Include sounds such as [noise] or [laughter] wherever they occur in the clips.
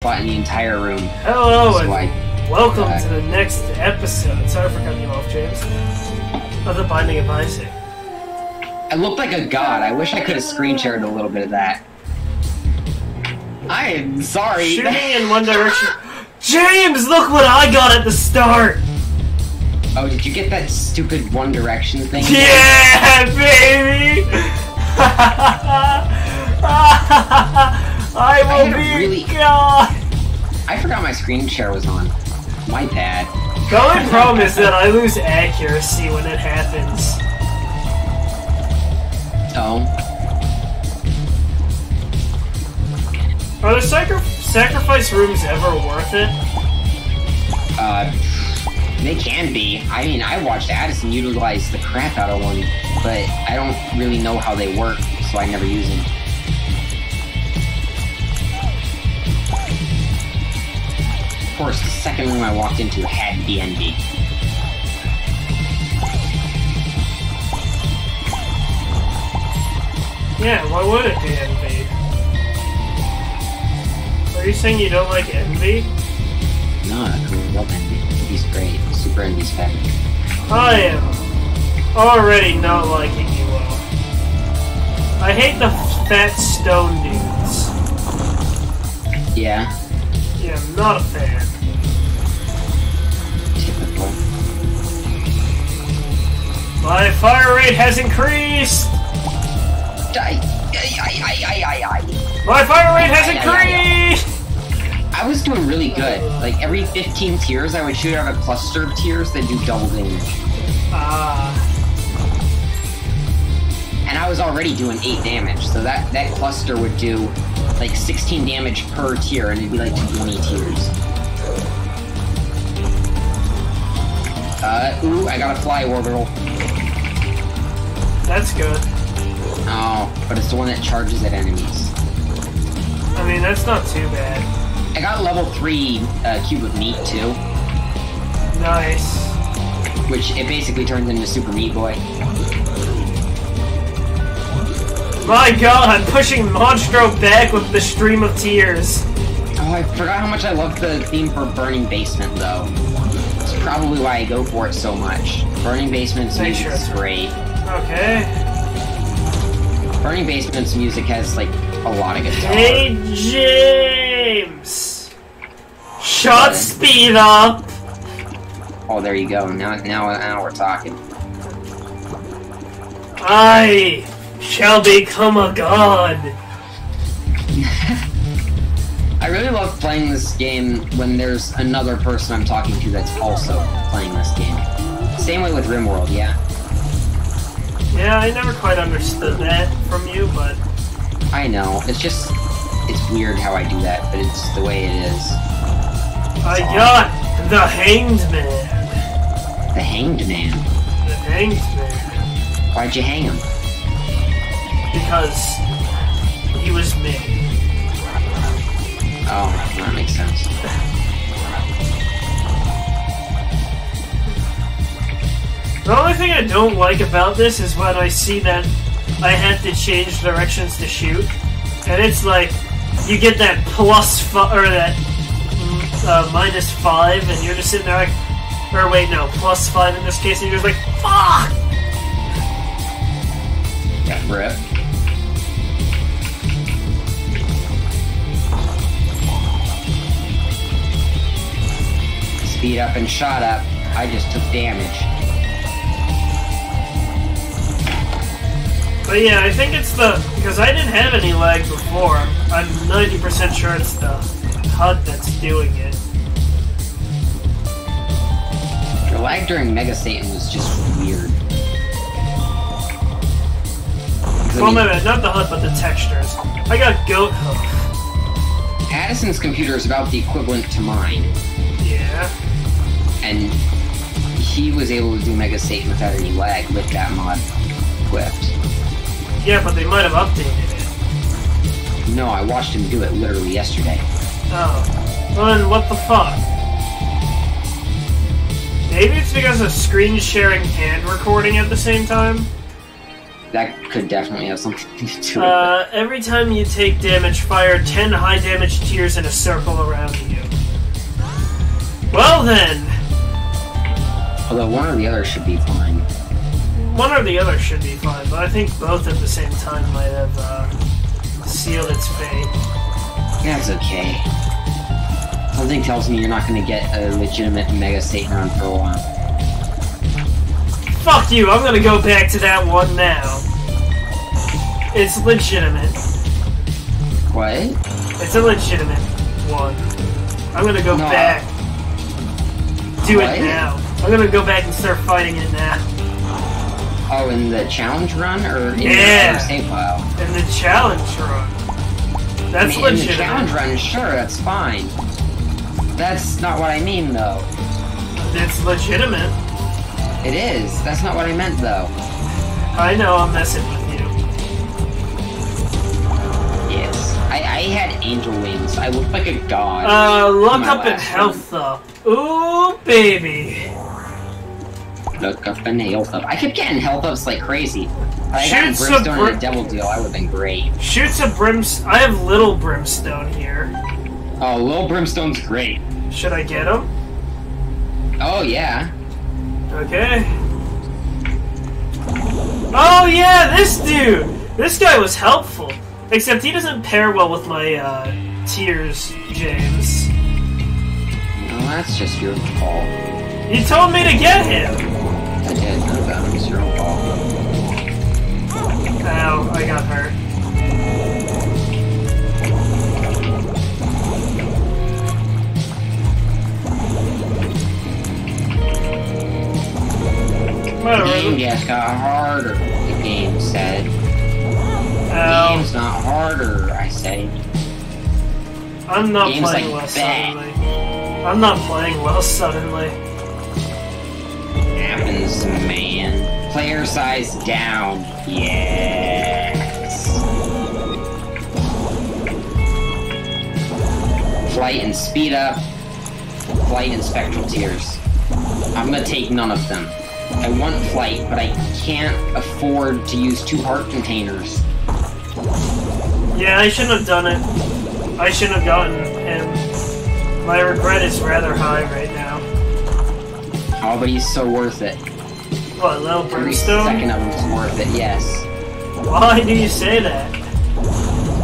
in the entire room. Hello So and I- welcome uh, to the next episode. Sorry for cutting you off, James. Of the Binding of Isaac. I looked like a god. I wish I could have screen shared a little bit of that. I am sorry. Shooting [laughs] in one direction. James, look what I got at the start. oh, did you get that stupid One Direction thing? Yeah, baby. [laughs] I will a be really- God. I forgot my screen share was on. My bad. The only problem is that I lose accuracy when it happens. Oh, Are the sacri- sacrifice rooms ever worth it? uh, they can be. I mean, I watched Addison utilize the crap out of one, but I don't really know how they work, so I never use them. Course, the second room I walked into had DND. Yeah, why would it be envy? Are you saying you don't like envy? No, I love Envy. He's great. Super Envy's fat. I am already not liking you all. I hate the fat stone dudes. Yeah, Yeah, I'm not a fan. My fire rate has increased! I, I, I. My fire rate has increased! I was doing really good. Like every 15 tears, I would shoot out a cluster of tears that do double damage. Ah, And I was already doing 8 damage, so that, that cluster would do like 16 damage per tear, and it'd be like 20 tears. Uh, ooh, I got a fly orbital. That's good. Oh, but it's the one that charges at enemies. I mean, that's not too bad. I got level 3 uh, cube of meat too, Nice. which it basically turns into Super Meat Boy. My god, I'm pushing Monstro back with the stream of tears. Oh, I forgot how much I love the theme for Burning Basement, though. It's probably why I go for it so much. Burning Basement's Make music sure is great. Okay. Burning Basement's music has, like, a lot of guitar. Hey, James! Shot speed up! Oh, there you go. Now, now, now we're talking. I shall become a god. [laughs] I really love playing this game when there's another person I'm talking to that's also playing this game. Same way with RimWorld, yeah. Yeah, I never quite understood that from you, but I know. It's just, it's weird how I do that, but it's the way it is. I got the Hanged Man. The Hanged Man. The Hanged Man. Why'd you hang him? Because he was me. Oh, that makes sense. The only thing I don't like about this is when I see that I had to change directions to shoot, and it's like you get that plus or that mm, uh, minus five, and you're just sitting there like, or wait, no, plus five in this case, and you're just like, fuck. Rip. Speed up and shot up. I just took damage. But yeah, I think it's the because I didn't have any lag before. I'm 90% sure it's the HUD that's doing it. The lag during Mega Satan was just weird. I Well, mean, bad, not the HUD, but the textures. I got goat hoof. Addison's computer is about the equivalent to mine, Yeah. and he was able to do Mega Satan without any lag with that mod equipped. Yeah, but they might have updated it. No, I watched him do it literally yesterday. Oh. Well then, what the fuck? Maybe it's because of screen sharing and recording at the same time? that could definitely have something to do with Uh, every time you take damage, fire 10 high damage tears in a circle around you. Well then. Although one or the other should be fine. One or the other should be fine, but I think both at the same time might have uh, sealed its fate. That's okay. Something tells me you're not gonna get a legitimate Mega Satan run for a while. Fuck you, I'm gonna go back to that one now. It's legitimate. What? It's a legitimate one. I'm gonna go No. back. Do What? it now. I'm gonna go back and start fighting it now. Oh, in the challenge run or in Yeah. the save file? In the challenge run. I That's mean, in the challenge run, sure, that's fine. That's not what I mean, though. It's legitimate. It is. That's not what I meant, though. I know I'm messing with you. Yes. I, I had angel wings. I looked like a god. Uh, look up last health up. Ooh, baby. And health up. I kept getting health ups like crazy. I got brimstone and brim- a devil deal, I would have been great. Shoots a brims. I have little brimstone here. Oh, little brimstone's great. Should I get him? Oh yeah. Okay. Oh yeah, this dude! This guy was helpful. Except he doesn't pair well with my, uh, tears, James. Well, that's just your fault. You told me to get him! I did. No, that was your own fault. Ow, I got hurt. The Whatever. game just got harder, the game said. The Ow. game's not harder, I say. I'm not Game's playing like well bad. suddenly. I'm not playing well suddenly. Happens, man. Player size down. Yes. Flight and speed up. Flight and spectral tears. I'm gonna take none of them. I want flight, but I can't afford to use two heart containers. Yeah, I shouldn't have done it. I shouldn't have gotten him. My regret is rather high right now. Oh, but he's so worth it. What, little Every second brimstone? of him's worth it, yes. Why do you say that?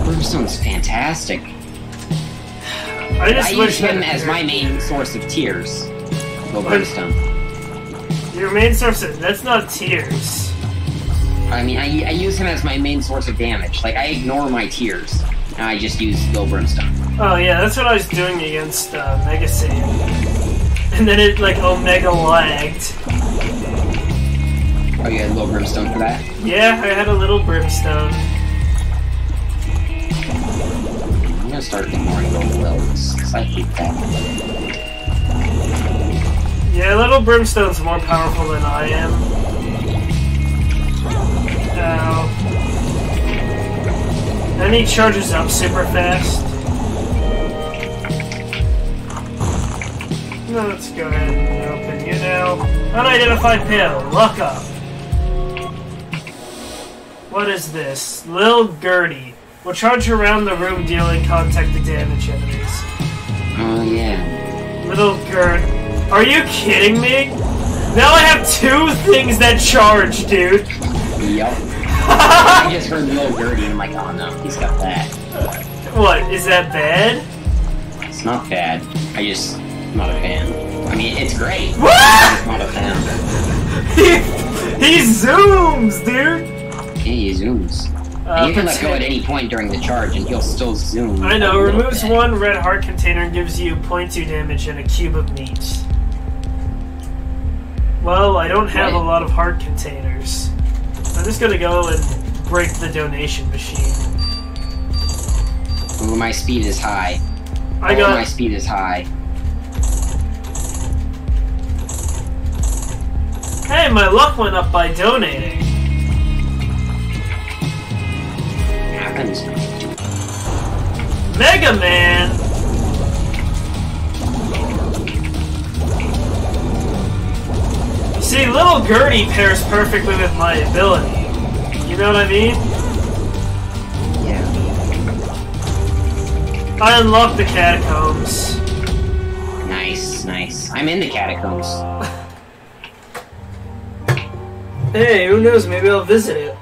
Brimstone's fantastic. I I just use him as my main source of tears. Well, But- Brimstone. Your main source is that's not tears. I mean, I, I use him as my main source of damage. Like, I ignore my tears. And I just use lil Brimstone. Oh yeah, that's what I was doing against uh, Mega Satan. And then it like Omega lagged. Oh, you had little Brimstone for that? Yeah, I had a little brimstone. I'm gonna start ignoring those wills, because I hate that. Yeah, little brimstone's more powerful than I am. Ow. And he charges up super fast. Let's go ahead and open you now. Unidentified pill. Look up. What is this? Lil Gurdy. Will charge around the room dealing contact to damage enemies. Oh, yeah. Little Gert. Are you kidding me? Now I have two things that charge, dude. Yup. [laughs] I just heard Lil Gurdy, and I'm like, oh no, he's got that. what, is that bad? It's not bad. I just, I'm not a fan. I mean, it's great. I'm What? just not a fan. [laughs] he, he zooms, dude. Yeah, he zooms. Uh, you can let go at any point during the charge, and he'll still zoom. I know, removes bit. one red heart container and gives you 0.2 damage and a cube of meat. Well, I don't have a lot of heart containers. I'm just gonna go and break the donation machine. Ooh, my speed is high. I oh, got my speed is high. Hey, my luck went up by donating. Happens. Mega Man! See, Little Gurdy pairs perfectly with my ability. You know what I mean? Yeah. I unlocked the catacombs. Nice, nice. I'm in the catacombs. Hey, who knows? Maybe I'll visit it.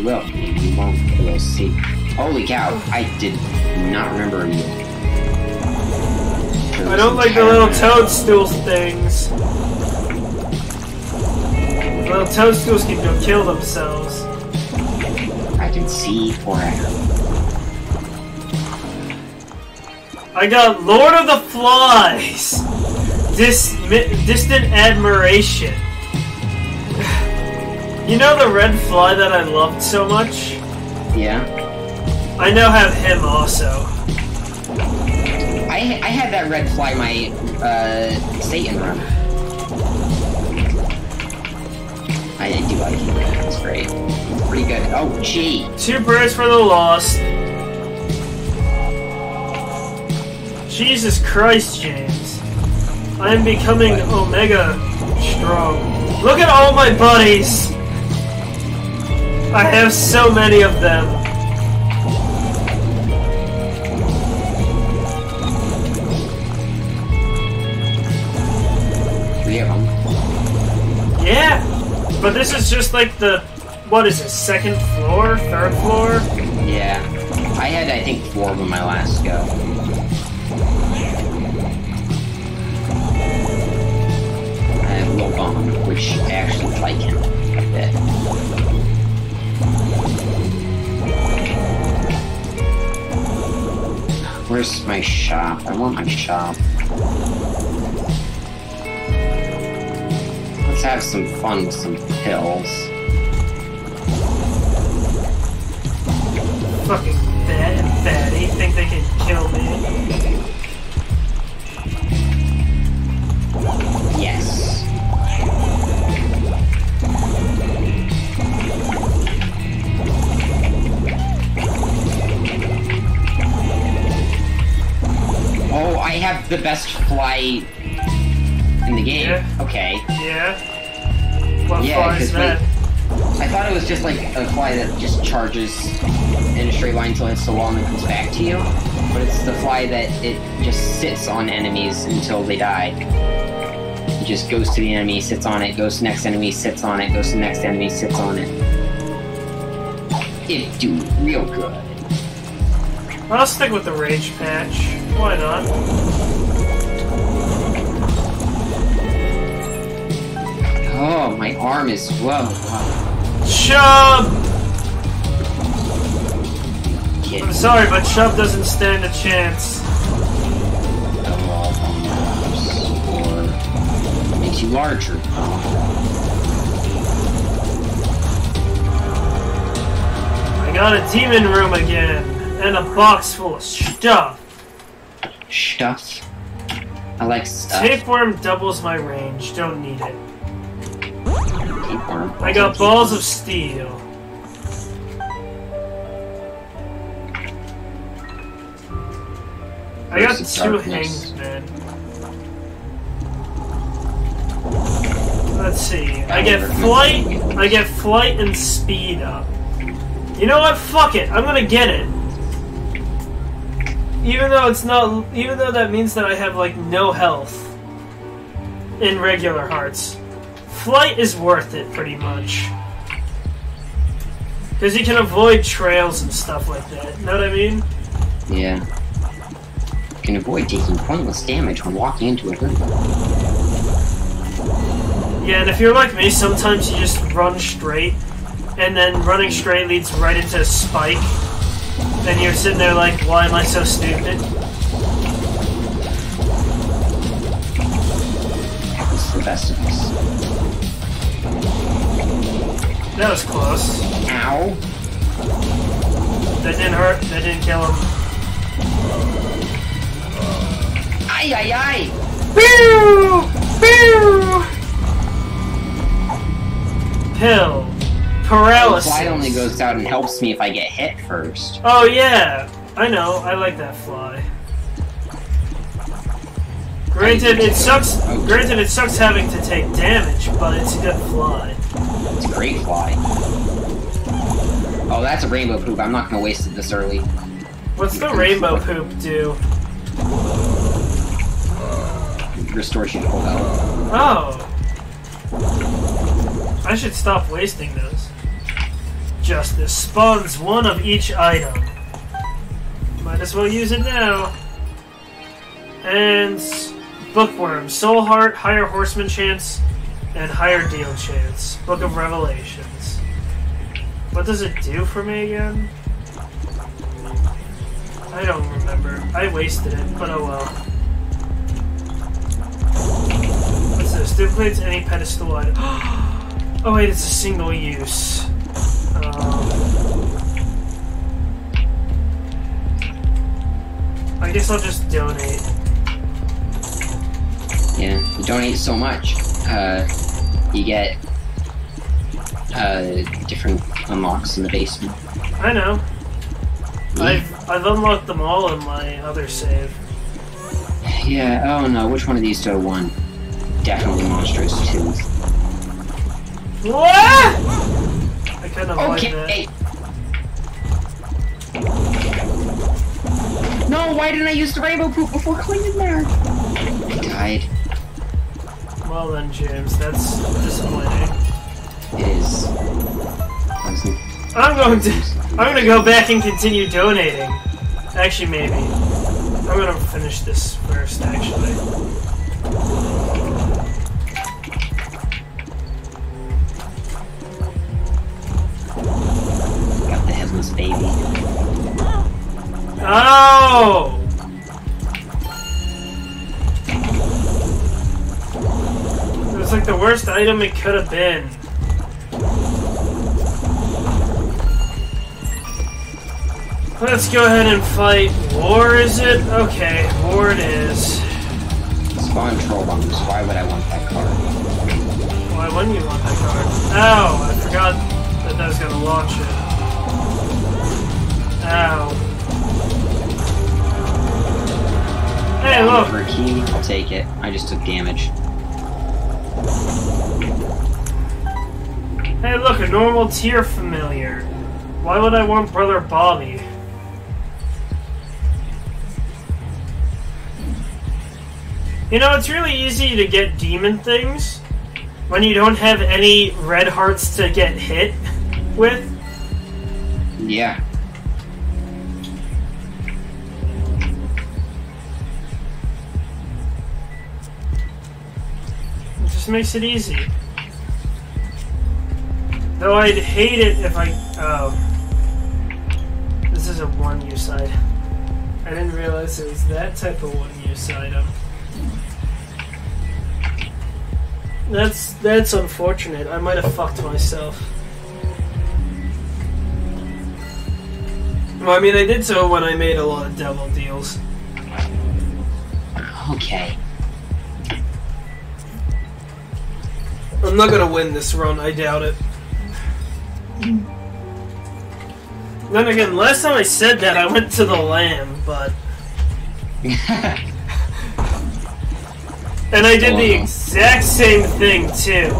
You will. You won't. We'll see. Holy cow! I did not remember you. I don't like the little toadstool things. Little toadstools can go kill themselves. I can see forever. I got Lord of the Flies! Dis distant admiration. You know the red fly that I loved so much? Yeah. I now have him also. I I had that red fly my uh Satan run. I do like it. It's great. Pretty good. Oh gee. Two prayers for the lost. Jesus Christ, James. I am becoming Omega strong. Look at all my buddies! I have so many of them. Three of them. Yeah! But this is just like the. What is it? Second floor? Third floor? Yeah. I had I think four of them my last go. I have Lobon, which I actually like him a bit. Where's my shop? I want my shop. Let's have some fun with some pills. Fucking fat and fatty think they can kill me. Yes. Oh, I have the best fly in the game. Yeah. Okay. Yeah? What Yeah, fly is 'cause that? I thought it was just like a fly that just charges in a straight line until it hits the wall and then comes back to you. But it's the fly that it just sits on enemies until they die. It just goes to the enemy, sits on it, goes to the next enemy, sits on it, goes to the next enemy, sits on it. It do real good. I'll stick with the rage patch. Why not? Oh, my arm is whoa. whoa. Chub! Kid. I'm sorry, but Chub doesn't stand a chance. Or makes you larger. I got a demon room again, and a box full of stuff. Stuff. I like stuff. Tapeworm doubles my range, don't need it. Tapeworm. I got balls of steel. I got two hanged men. Let's see. I get flight. I get flight and speed up. You know what? Fuck it. I'm gonna get it. Even though it's not. Even though that means that I have like no health in regular hearts. Flight is worth it, pretty much. Because you can avoid trails and stuff like that. Know what I mean? Yeah. You can avoid taking pointless damage when walking into a herd. Yeah, and if you're like me, sometimes you just run straight, and then running straight leads right into a spike. And you're sitting there like, why am I so stupid? It's the best of us. That was close. Ow! That didn't hurt. That didn't kill him. Ay ay ay! Pew! Pew! Pill. Paralysis. Fly only goes out and helps me if I get hit first. Oh yeah, I know. I like that fly. Granted, it sucks. Oh. Granted, it sucks having to take damage, but it's a good fly. It's a great fly. Oh, that's a rainbow poop. I'm not gonna waste it this early. What's the rainbow poop do? Restores you full health. Oh. I should stop wasting those. Justice spawns one of each item. Might as well use it now. And bookworm, soul heart, higher horseman chance, and higher deal chance. Book of Revelations. What does it do for me again? I don't remember. I wasted it, but oh well. What's this? Duplicates any pedestal item. [gasps] oh wait, it's a single use. Um, I guess I'll just donate. Yeah, you donate so much, uh, you get uh, different unlocks in the basement. I know. Yeah. I've I've unlocked them all in my other save. Yeah, oh no, which one of these do I want? Definitely Monstro's Tooth. What? Couldn't avoid that. Okay. No, why didn't I use the rainbow poop before cleaning there? I died. Well then, James, that's disappointing. It is. I'm going to I'm gonna go back and continue donating. Actually, maybe. I'm gonna finish this first. Actually. Baby. Oh! It was like the worst item it could have been. Let's go ahead and fight. War, is it? Okay, war it is. Spawn troll bombs. Why would I want that card? Why wouldn't you want that card? Oh, I forgot that that was gonna launch it. Ow. Hey, look! For a key, I'll take it. I just took damage. Hey, look, a normal tear familiar. Why would I want Brother Bobby? You know, it's really easy to get demon things when you don't have any red hearts to get hit with. Yeah. Makes it easy. Though I'd hate it if I. Oh. This is a one use item. I didn't realize it was that type of one use item. That's that's unfortunate. I might have fucked myself. Well, I mean, I did so when I made a lot of devil deals. Okay. I'm not gonna win this run, I doubt it. Then again, last time I said that, I went to the lamb, but. And I did the exact same thing, too.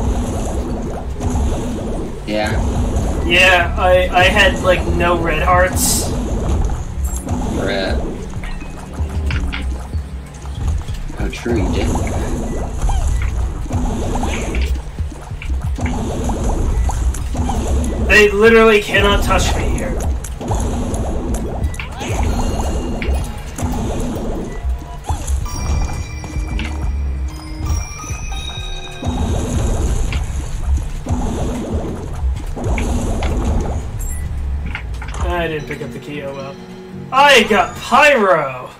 yeah. Yeah, I, I had, like, no red hearts. Bruh. Oh, true, you did. They literally cannot touch me here. I didn't pick up the key, oh well. I got Pyro!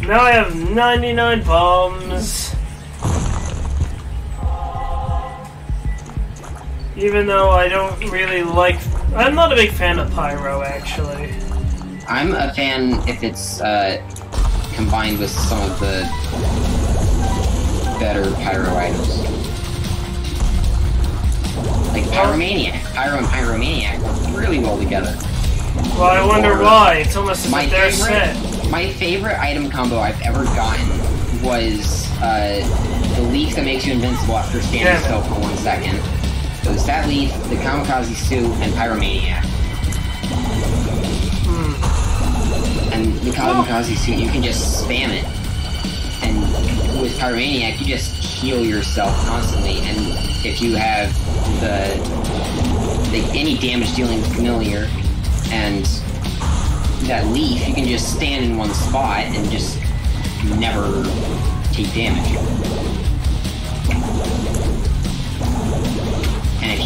Now I have 99 bombs. Even though I don't really like. I'm not a big fan of Pyro, actually. I'm a fan if it's uh, combined with some of the better pyro items. Like Pyromaniac. Pyro and Pyromaniac work really well together. Well, I wonder Or why. It's almost as My if they're favorite. set. My favorite item combo I've ever gotten was uh, the leaf that makes you invincible after standing Yeah. still for one second. It was that leaf, the kamikaze suit, and pyromaniac. Hmm. And the kamikaze suit, you can just spam it. And with pyromaniac, you just heal yourself constantly. And if you have the, the any damage dealing familiar and that leaf, you can just stand in one spot and just never take damage.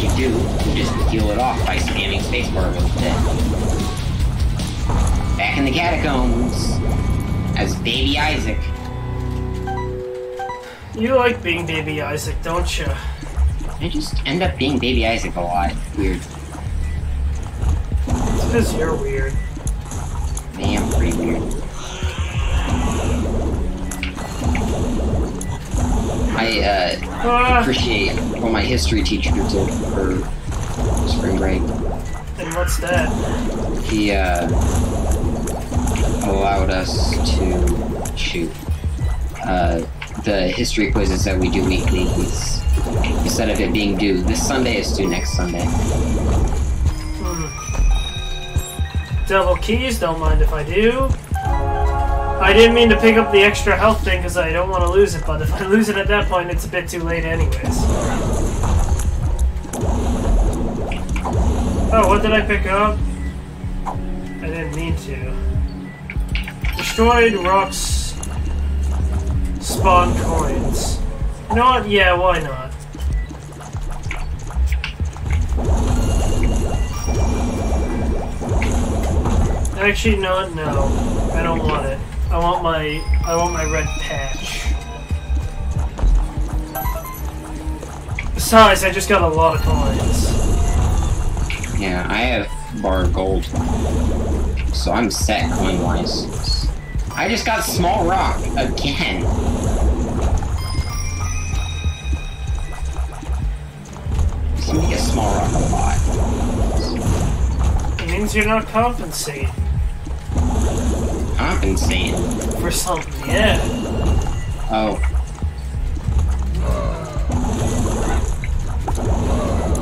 You do, you just heal it off by spamming spacebar a little bit. Back in the catacombs as Baby Isaac. You like being Baby Isaac, don't you? I just end up being Baby Isaac a lot. Weird. It's because you're weird. I am pretty weird. I uh, Ah, appreciate what my history teacher did for spring break. and what's that? He uh, allowed us to shoot uh, the history quizzes that we do weekly. He's, instead of it being due this Sunday, it's due next Sunday. Hmm. Double keys, don't mind if I do. I didn't mean to pick up the extra health thing because I don't want to lose it, but if I lose it at that point, it's a bit too late anyways. Oh, what did I pick up? I didn't mean to. Destroyed rocks spawn coins. You know what? Yeah, why not? Actually, not, no. I don't want it. I want my I want my red patch. Besides, I just got a lot of coins. Yeah, I have bar of gold, so I'm set coin wise. I just got small rock again. So you get small rock a lot. It means you're not compensating Compensating. for something. Yeah. Oh.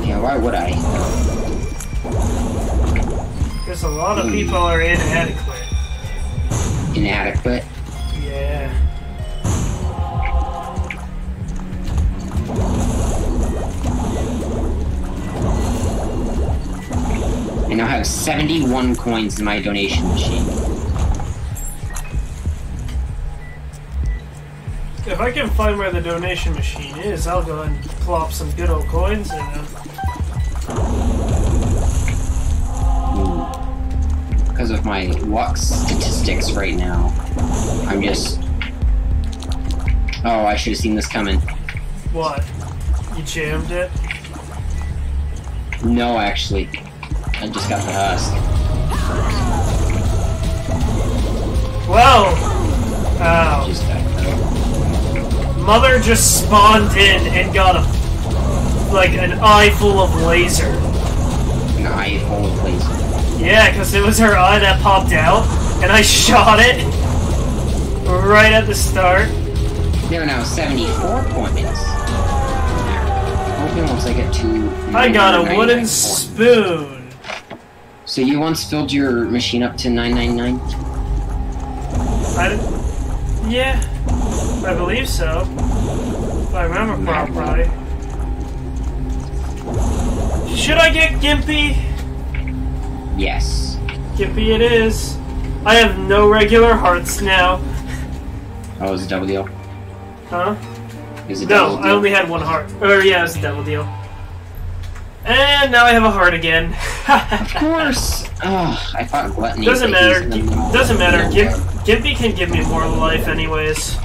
Yeah, why would I? Because a lot of people are inadequate. Inadequate. Yeah. I now have 71 coins in my donation machine. If I can find where the donation machine is, I'll go and plop some good old coins in it. Because of my luck statistics right now, I'm just. Oh, I should have seen this coming. What? You jammed it? No, actually. I just got the husk. Whoa! Ow. Just. Mother just spawned in and got a like an eye full of laser. An eye full of laser. Yeah, because it was her eye that popped out, and I [laughs] shot it right at the start. There are now 74 points. Hoping once I get to. I got a wooden spoon. So you once filled your machine up to 999? I yeah, I believe so. If I remember properly. Should I get Gimpy? Yes. Gimpy it is. I have no regular hearts now. Oh, it was a double deal? Huh? It No, I only had one heart. Or yeah, it was a double deal. And now I have a heart again. Of course! Oh, I thought gluttony. Doesn't matter. Doesn't matter. Gimpy can give me more life anyways.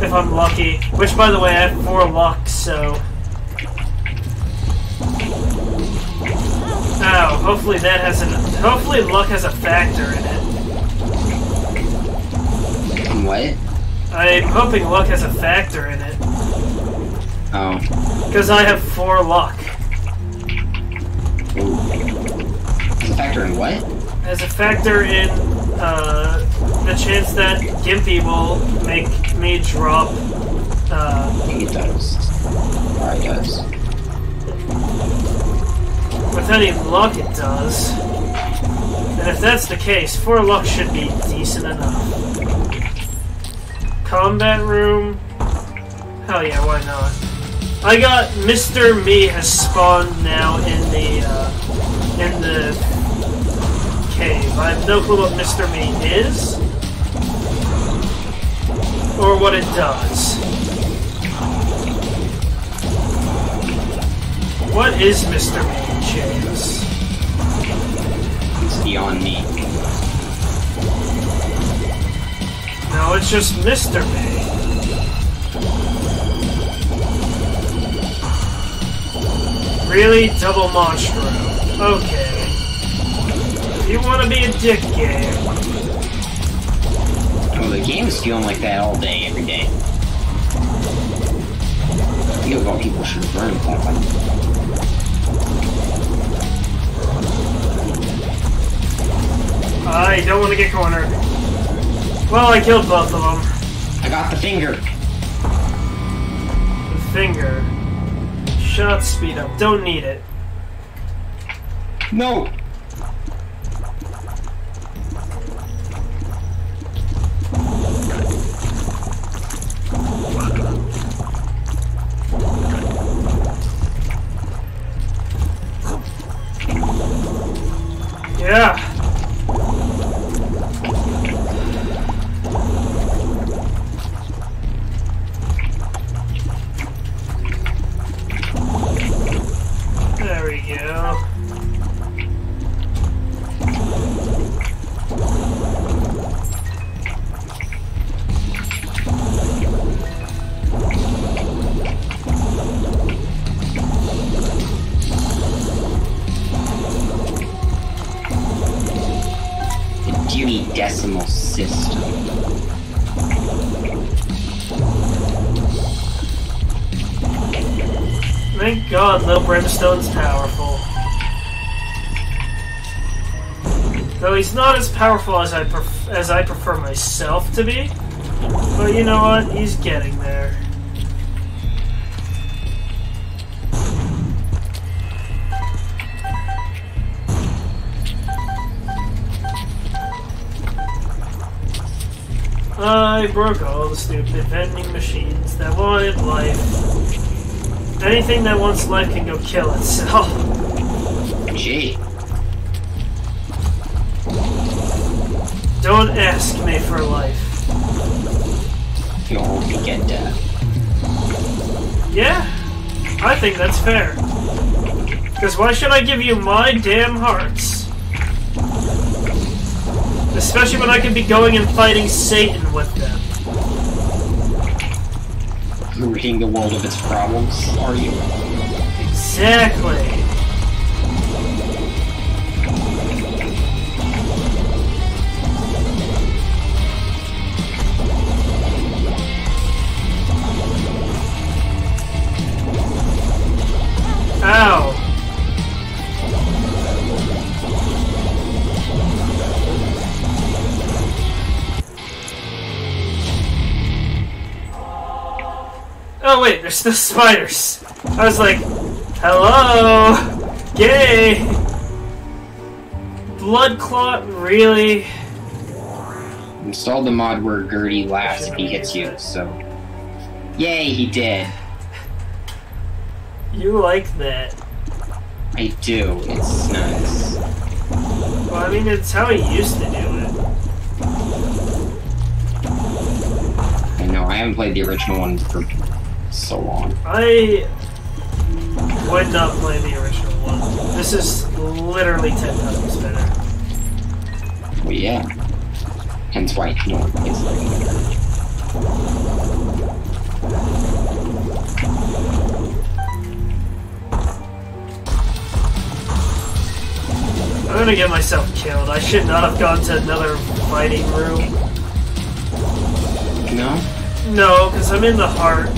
If I'm lucky. Which, by the way, I have four luck, so... Ow, hopefully that has an... Hopefully luck has a factor in it. What? I'm hoping luck has a factor in it. Oh. Because I have four luck. Ooh. A factor in what? Has a factor in uh, the chance that Gimpy will make me drop. Uh, I it does. It does. with any luck, it does. And if that's the case, four luck should be decent enough. Combat room. Hell yeah, why not? I got Mr. Me has spawned now in the uh, in the cave. I have no clue what Mr. Me is or what it does. What is Mr. Me, James? It's beyond me. No, it's just Mr. Me. Really? Double Monstro. Okay. You want to be a dick game, Oh, the game's feeling like that all day, every day. I feel about people should burn that one. I don't want to get cornered. Well, I killed both of them. I got the finger. The finger. Shot speed up. Don't need it. No! Lil powerful. Though he's not as powerful as I as I prefer myself to be. But you know what? He's getting there. I broke all the stupid vending machines that wanted life. Anything that wants life can go kill itself. Gee. Don't ask me for life. You only get death. Yeah, I think that's fair. Because why should I give you my damn hearts? Especially when I could be going and fighting Satan with them. Ridding the world of its problems, are you? Exactly. Oh wait, there's still spiders. I was like, hello, gay. Blood clot, really? Install the mod where Gurdy laughs if he hits you, so. Yay, he did. You like that? I do. It's nice. Well, I mean, it's how he used to do it. I know, I haven't played the original one for so long. I would not play the original one. This is literally ten times better. Well, yeah. Hence why no one plays like it. I'm gonna get myself killed. I should not have gone to another fighting room. No? No, because I'm in the heart.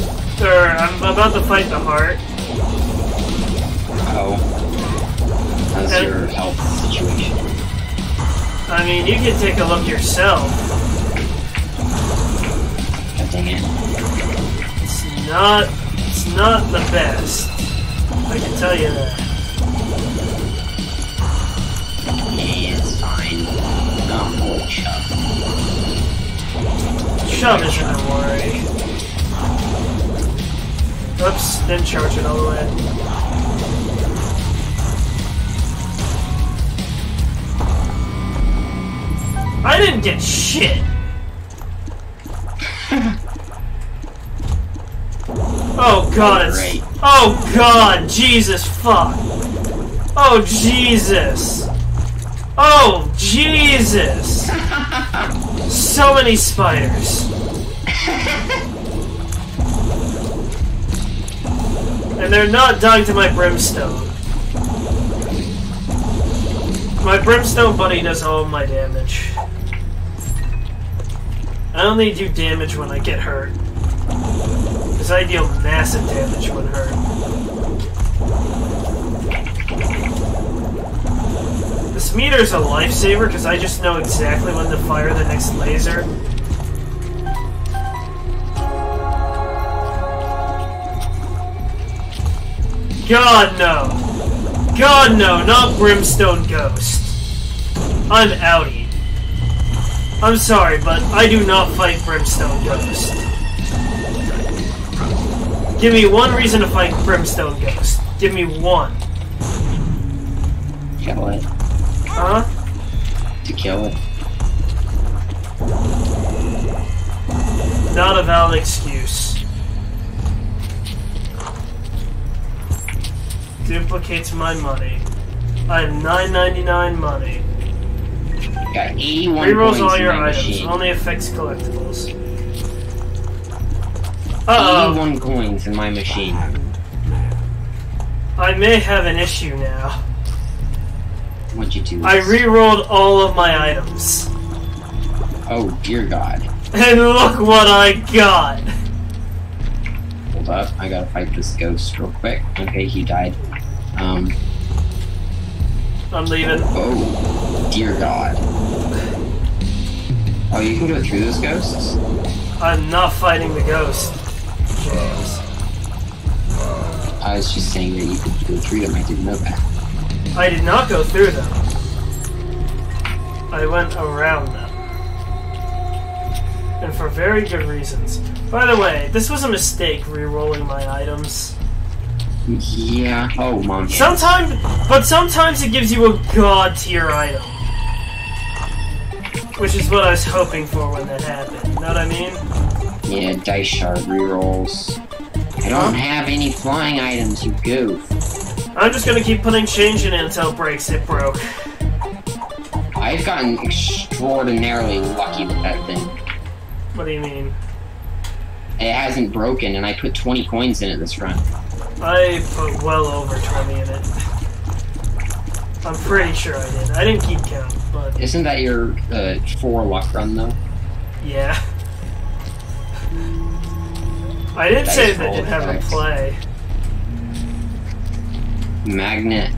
Or I'm about to fight the heart. Oh. How's And- your health situation? I mean, you can take a look yourself. God dang it. It's not, it's not the best. I can tell you that. Yeah, it's fine. Oh, holy shove. Shove isn't a worry. Oops, didn't charge it all the way. I didn't get shit. [laughs] oh god, it's... Oh god, Jesus fuck. Oh Jesus. Oh Jesus. [laughs] So many spiders. [laughs] and they're not dying to my brimstone. My brimstone buddy does all my damage. I only do damage when I get hurt. Because I deal massive damage when hurt. This meter is a lifesaver because I just know exactly when to fire the next laser. God no! God no, not Brimstone Ghost. I'm outie. I'm sorry, but I do not fight Brimstone Ghost. Give me one reason to fight Brimstone Ghost. Give me one. Kill it. Huh? To kill it. Not a valid excuse. Duplicates my money. I have 9.99 money. Got 81 Rerolls all your items. machine. Only affects collectibles. Uh oh. 81 coins in my machine. I may have an issue now. What'd you do? I re-rolled all of my items. Oh, dear God. And look what I got! Hold up. I gotta fight this ghost real quick. Okay, he died. Um, I'm leaving. oh, dear God. Oh, you can go through those ghosts? I'm not fighting the ghost. James. I was just saying that you could go through them. I didn't know that. I did not go through them. I went around them. And for very good reasons. By the way, this was a mistake re-rolling my items. Yeah. Oh, mom. Sometimes, but sometimes it gives you a god tier item. Which is what I was hoping for when that happened. You know what I mean? Yeah, dice shard rerolls. I don't have any flying items, you goof. I'm just gonna keep putting change in it until it breaks. It broke. I've gotten extraordinarily lucky with that thing. What do you mean? It hasn't broken, and I put 20 coins in it this run. I put well over 20 in it. I'm pretty sure I did. I didn't keep count, but Isn't that your uh, four luck run, though? yeah. I didn't say that didn't have a play. Magnet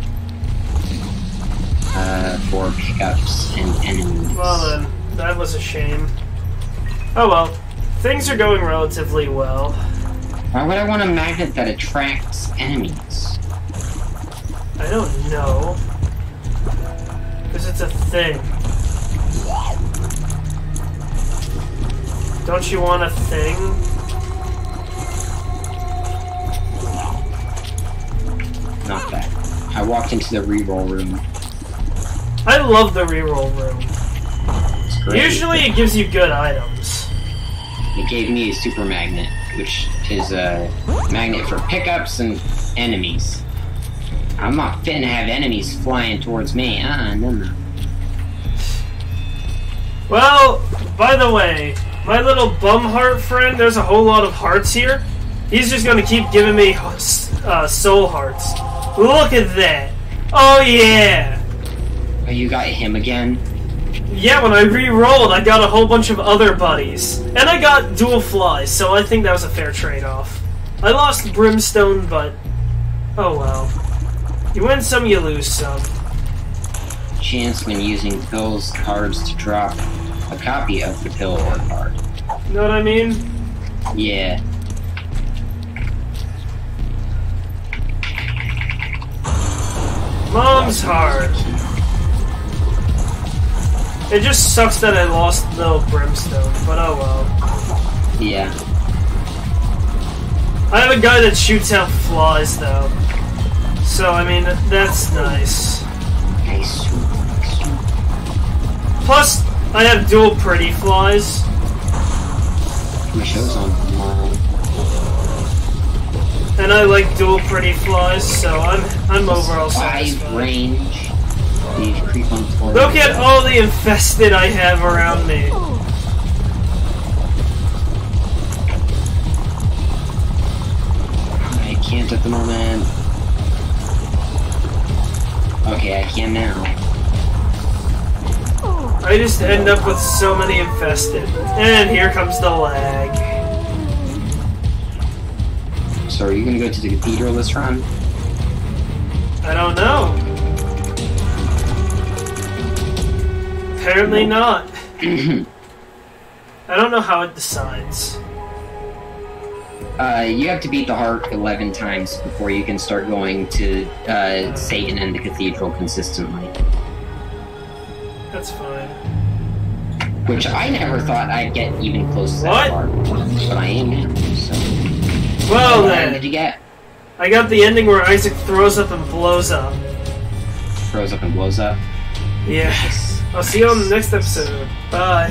uh, for pickups and enemies. Well then, that was a shame. Oh well. Things are going relatively well. Why would I want a magnet that attracts enemies? I don't know. Because it's a thing. Don't you want a thing? Not that. I walked into the reroll room. I love the reroll room. It's great. Usually it gives you good items. It gave me a super magnet, which is a magnet for pickups and enemies. I'm not fitting to have enemies flying towards me. Ah, no, no. Well, by the way, my little bum heart friend, there's a whole lot of hearts here. He's just gonna keep giving me uh, soul hearts. Look at that. Oh yeah. Oh, you got him again? Yeah, when I re-rolled, I got a whole bunch of other buddies. And I got dual flies, so I think that was a fair trade-off. I lost Brimstone, but... Oh well. You win some, you lose some. chance when using pills cards to drop a copy of the pill or card. Know what I mean? Yeah. Mom's heart. It just sucks that I lost little brimstone, but oh well. Yeah. I have a guy that shoots out flies though. So I mean that's nice. Nice. Plus I have dual pretty flies. My show's on. And I like dual pretty flies, so I'm I'm overall satisfied. Five range. These creep on. Look at all the infested I have around me. I can't at the moment. Okay, I can now. I just end up with so many infested. And here comes the lag. So are you gonna go to the cathedral this run? I don't know. Apparently not. [clears throat] I don't know how it decides. Uh, you have to beat the heart 11 times before you can start going to uh, Satan and the cathedral consistently. That's fine. Which I never thought I'd get even close to that What? part. But I am now, so. Well What did then, you get? I got the ending where Isaac throws up and blows up. Throws up and blows up. Yeah. I'll see you on the next episode. Bye.